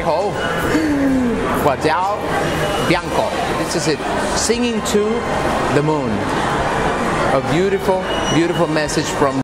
Ho. Guadiao Bianco. This is it. Singing to the moon. A beautiful, beautiful message from